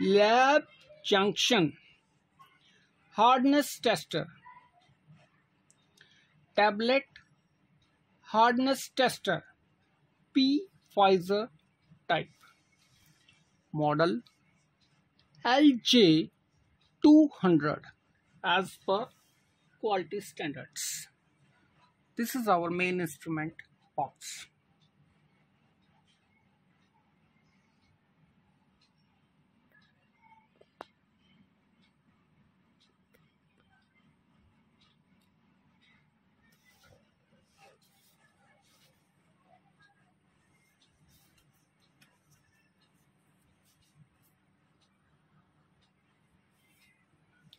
lab junction. Hardness tester. Tablet. Hardness tester. P. Pfizer type. Model. LJ200 as per quality standards. This is our main instrument box.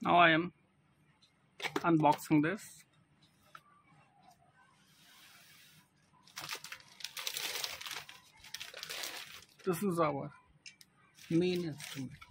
Now I am unboxing this. This is our main instrument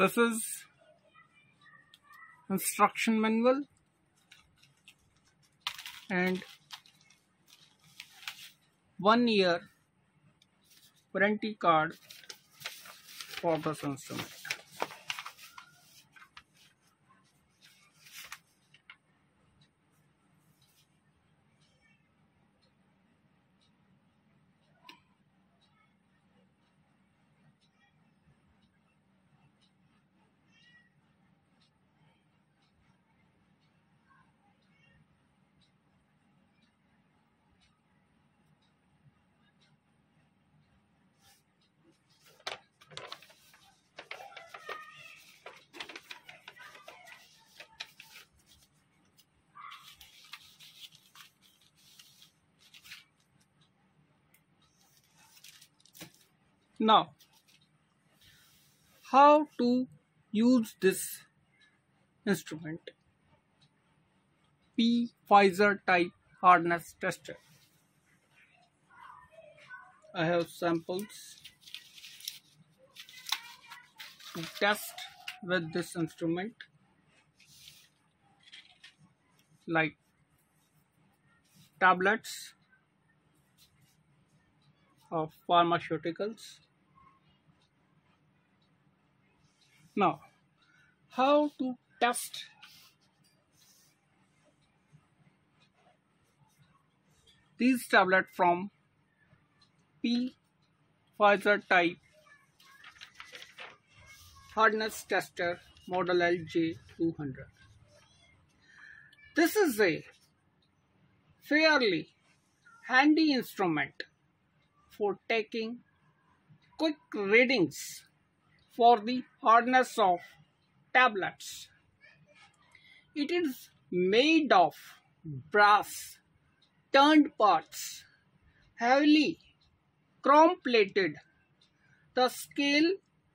this is instruction manual. And one year warranty card for this instrument now how to use this instrument? P Pfizer type hardness tester. I have samples to test with this instrument like tablets of pharmaceuticals Now, how to test these tablet from P Pfizer type hardness tester model LJ200. This is a fairly handy instrument for taking quick readings for the hardness of tablets. It is made of brass turned parts, heavily chrome plated. The scale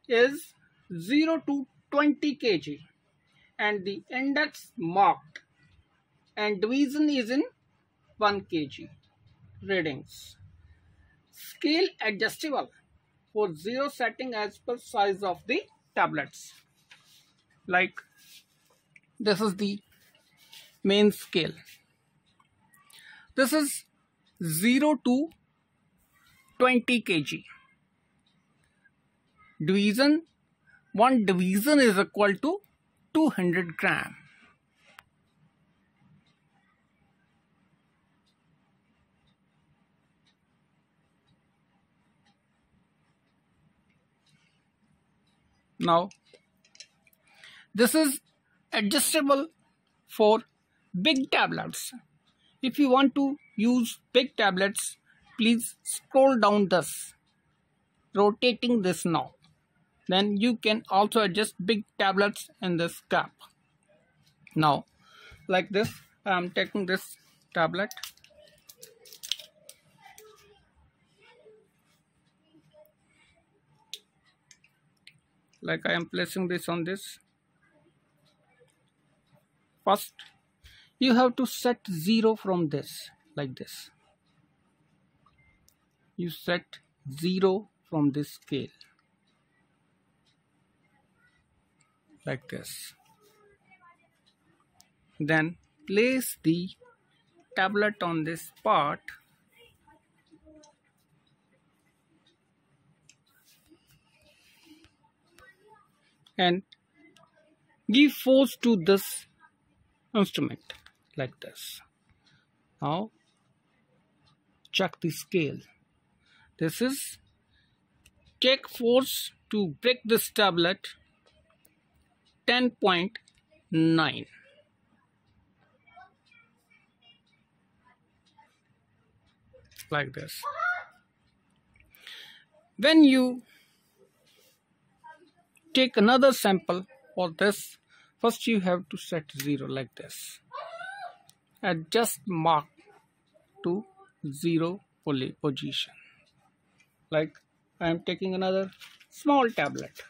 is 0 to 20 kg and the index marked and division is in 1 kg readings. Scale adjustable for zero setting as per size of the tablets. Like this is the main scale. This is 0 to 20 kg. Division one division is equal to 200 gram now this is adjustable for big tablets. If you want to use big tablets please scroll down this rotating this now. Then you can also adjust big tablets in this cap now like this I am taking this tablet like I am placing this on this. First you have to set 0 from this like this. You set 0 from this scale like this. Then place the tablet on this part. And give force to this instrument like this. Now check the scale. This is take force to break this tablet 10.9 like this. When you take another sample for this. First you have to set 0 like this. And just mark to 0 position. Like I am taking another small tablet.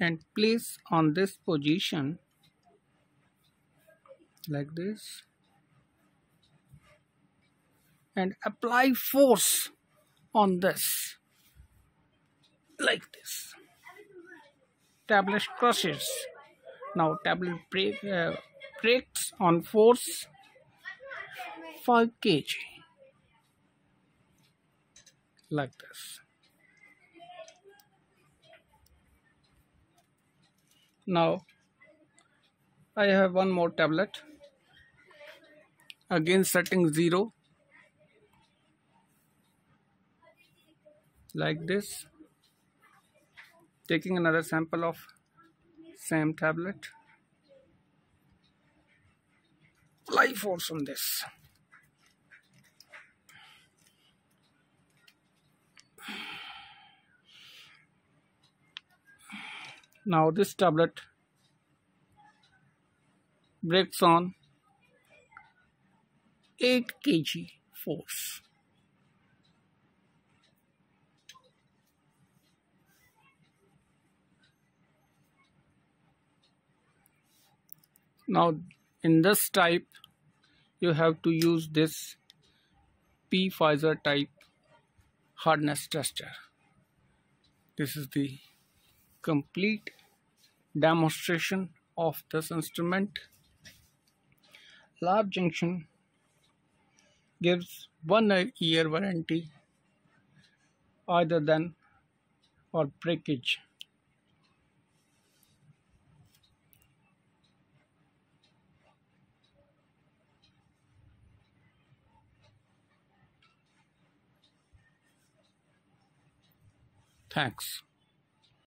And place on this position like this. And apply force on this. Like this. Tablet crushes. Now tablet break, uh, breaks on force 5 kg. Like this. Now I have one more tablet. Again setting 0 like this. Taking another sample of same tablet. Apply force on this. Now this tablet breaks on 8 kg force now in this type you have to use this P Pfizer type hardness tester. This is the complete demonstration of this instrument. Lab junction gives one year warranty either than or breakage Thanks.